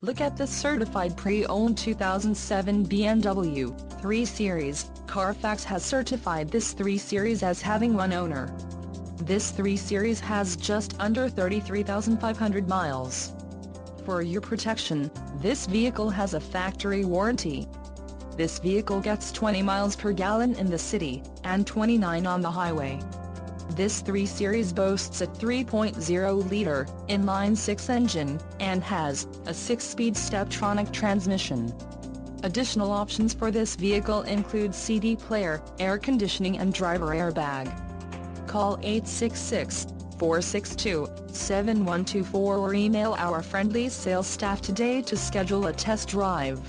Look at this certified pre-owned 2007 BMW 3 Series. Carfax has certified this 3 Series as having one owner. This 3 Series has just under 33,500 miles. For your protection, this vehicle has a factory warranty. This vehicle gets 20 miles per gallon in the city, and 29 on the highway. This 3 Series boasts a 3.0-liter, inline-six engine, and has a 6-speed Steptronic transmission. Additional options for this vehicle include CD player, air conditioning and driver airbag. Call 866-462-7124 or email our friendly sales staff today to schedule a test drive.